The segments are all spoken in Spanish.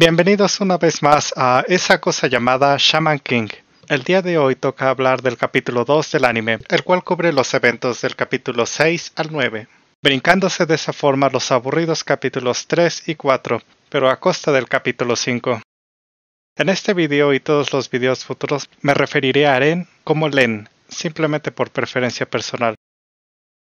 Bienvenidos una vez más a esa cosa llamada Shaman King. El día de hoy toca hablar del capítulo 2 del anime, el cual cubre los eventos del capítulo 6 al 9, brincándose de esa forma los aburridos capítulos 3 y 4, pero a costa del capítulo 5. En este video y todos los videos futuros me referiré a Aren como Len, simplemente por preferencia personal.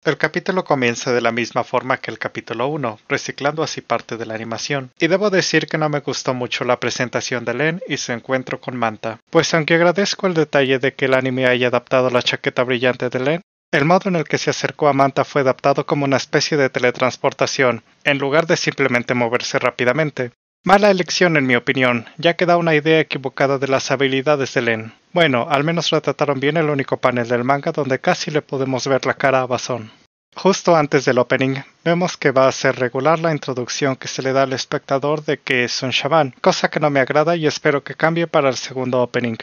El capítulo comienza de la misma forma que el capítulo 1, reciclando así parte de la animación. Y debo decir que no me gustó mucho la presentación de Len y su encuentro con Manta, pues aunque agradezco el detalle de que el anime haya adaptado la chaqueta brillante de Len, el modo en el que se acercó a Manta fue adaptado como una especie de teletransportación, en lugar de simplemente moverse rápidamente. Mala elección en mi opinión, ya que da una idea equivocada de las habilidades de Len. Bueno, al menos retrataron bien el único panel del manga donde casi le podemos ver la cara a Bason. Justo antes del opening, vemos que va a ser regular la introducción que se le da al espectador de que es un shaman, cosa que no me agrada y espero que cambie para el segundo opening.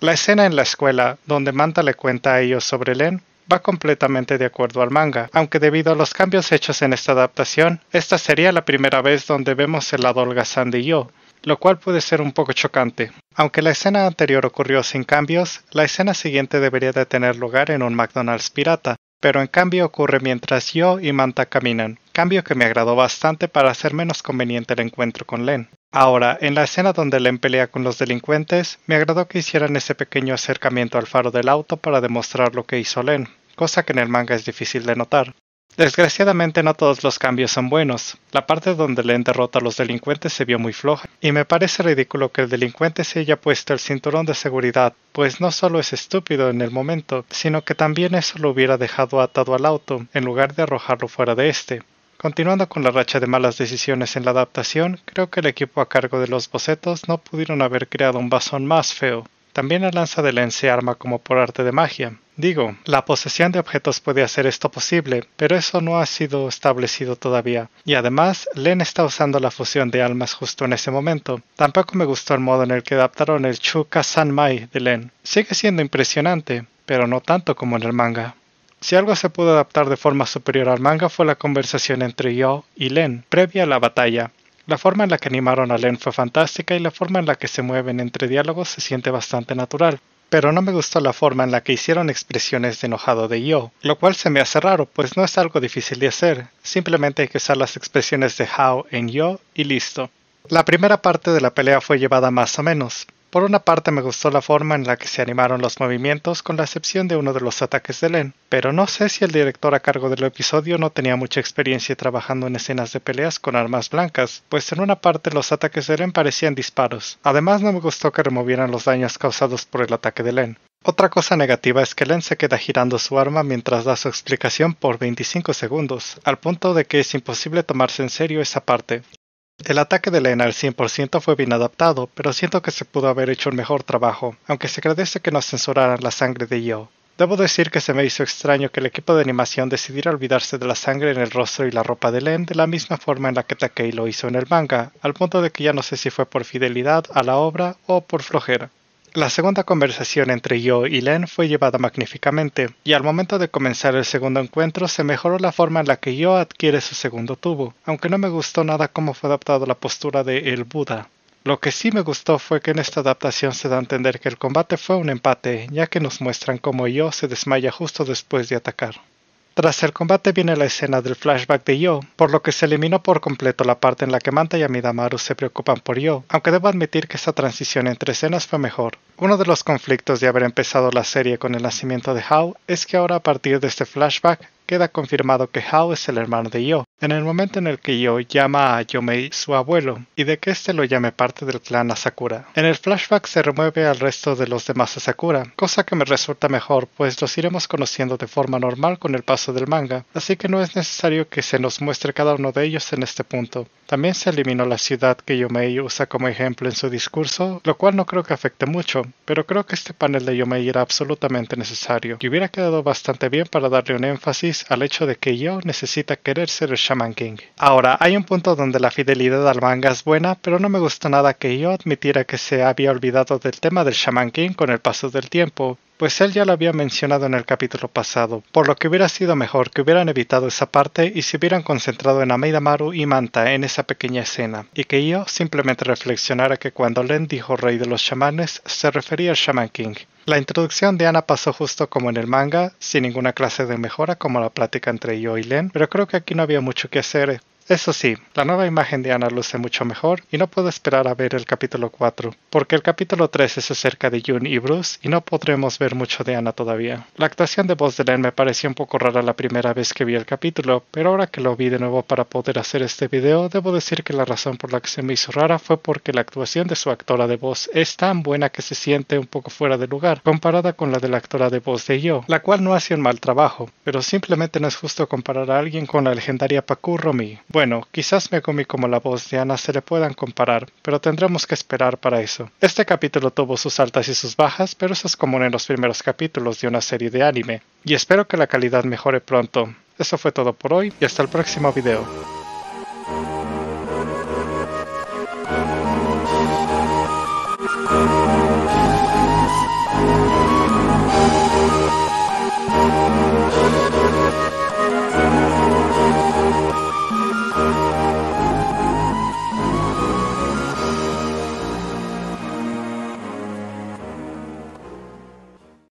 La escena en la escuela, donde Manta le cuenta a ellos sobre Len, va completamente de acuerdo al manga, aunque debido a los cambios hechos en esta adaptación, esta sería la primera vez donde vemos el lado holgazán de Yo, lo cual puede ser un poco chocante. Aunque la escena anterior ocurrió sin cambios, la escena siguiente debería de tener lugar en un McDonald's pirata, pero en cambio ocurre mientras yo y Manta caminan, cambio que me agradó bastante para hacer menos conveniente el encuentro con Len. Ahora, en la escena donde Len pelea con los delincuentes, me agradó que hicieran ese pequeño acercamiento al faro del auto para demostrar lo que hizo Len, cosa que en el manga es difícil de notar. Desgraciadamente no todos los cambios son buenos. La parte donde Len derrota a los delincuentes se vio muy floja, y me parece ridículo que el delincuente se haya puesto el cinturón de seguridad, pues no solo es estúpido en el momento, sino que también eso lo hubiera dejado atado al auto, en lugar de arrojarlo fuera de este. Continuando con la racha de malas decisiones en la adaptación, creo que el equipo a cargo de los bocetos no pudieron haber creado un basón más feo. También la lanza de Len se arma como por arte de magia. Digo, la posesión de objetos puede hacer esto posible, pero eso no ha sido establecido todavía. Y además, Len está usando la fusión de almas justo en ese momento. Tampoco me gustó el modo en el que adaptaron el Chuka Sanmai de Len. Sigue siendo impresionante, pero no tanto como en el manga. Si algo se pudo adaptar de forma superior al manga fue la conversación entre Yo y Len, previa a la batalla, la forma en la que animaron a Len fue fantástica y la forma en la que se mueven entre diálogos se siente bastante natural. Pero no me gustó la forma en la que hicieron expresiones de enojado de Yo, lo cual se me hace raro, pues no es algo difícil de hacer, simplemente hay que usar las expresiones de How en Yo y listo. La primera parte de la pelea fue llevada más o menos, por una parte me gustó la forma en la que se animaron los movimientos con la excepción de uno de los ataques de Len, pero no sé si el director a cargo del episodio no tenía mucha experiencia trabajando en escenas de peleas con armas blancas, pues en una parte los ataques de Len parecían disparos. Además no me gustó que removieran los daños causados por el ataque de Len. Otra cosa negativa es que Len se queda girando su arma mientras da su explicación por 25 segundos, al punto de que es imposible tomarse en serio esa parte. El ataque de Lena al 100% fue bien adaptado, pero siento que se pudo haber hecho un mejor trabajo, aunque se agradece que no censuraran la sangre de Yo. Debo decir que se me hizo extraño que el equipo de animación decidiera olvidarse de la sangre en el rostro y la ropa de Len de la misma forma en la que Takei lo hizo en el manga, al punto de que ya no sé si fue por fidelidad a la obra o por flojera. La segunda conversación entre yo y Len fue llevada magníficamente, y al momento de comenzar el segundo encuentro se mejoró la forma en la que yo adquiere su segundo tubo, aunque no me gustó nada cómo fue adaptado la postura de el Buda. Lo que sí me gustó fue que en esta adaptación se da a entender que el combate fue un empate, ya que nos muestran cómo yo se desmaya justo después de atacar. Tras el combate viene la escena del flashback de Yo, por lo que se eliminó por completo la parte en la que Manta y Amidamaru se preocupan por Yo, aunque debo admitir que esta transición entre escenas fue mejor. Uno de los conflictos de haber empezado la serie con el nacimiento de Hao es que ahora a partir de este flashback queda confirmado que Hao es el hermano de Yo, en el momento en el que Yo llama a Yomei su abuelo, y de que éste lo llame parte del clan Asakura. En el flashback se remueve al resto de los demás Asakura, cosa que me resulta mejor, pues los iremos conociendo de forma normal con el paso del manga, así que no es necesario que se nos muestre cada uno de ellos en este punto. También se eliminó la ciudad que Yomei usa como ejemplo en su discurso, lo cual no creo que afecte mucho, pero creo que este panel de Yomei era absolutamente necesario, y hubiera quedado bastante bien para darle un énfasis al hecho de que yo necesita querer ser el Shaman King. Ahora, hay un punto donde la fidelidad al manga es buena, pero no me gusta nada que yo admitiera que se había olvidado del tema del Shaman King con el paso del tiempo, pues él ya lo había mencionado en el capítulo pasado, por lo que hubiera sido mejor que hubieran evitado esa parte y se hubieran concentrado en Maru y Manta en esa pequeña escena, y que yo simplemente reflexionara que cuando Len dijo rey de los chamanes se refería al Shaman King. La introducción de Ana pasó justo como en el manga, sin ninguna clase de mejora como la plática entre yo y Len, pero creo que aquí no había mucho que hacer, eso sí, la nueva imagen de Ana luce mucho mejor y no puedo esperar a ver el capítulo 4, porque el capítulo 3 es acerca de June y Bruce y no podremos ver mucho de Ana todavía. La actuación de voz de Len me pareció un poco rara la primera vez que vi el capítulo, pero ahora que lo vi de nuevo para poder hacer este video, debo decir que la razón por la que se me hizo rara fue porque la actuación de su actora de voz es tan buena que se siente un poco fuera de lugar, comparada con la de la actora de voz de Yo, la cual no hace un mal trabajo, pero simplemente no es justo comparar a alguien con la legendaria Paku Romi. Bueno, quizás Megumi como la voz de Ana se le puedan comparar, pero tendremos que esperar para eso. Este capítulo tuvo sus altas y sus bajas, pero eso es común en los primeros capítulos de una serie de anime, y espero que la calidad mejore pronto. Eso fue todo por hoy y hasta el próximo video.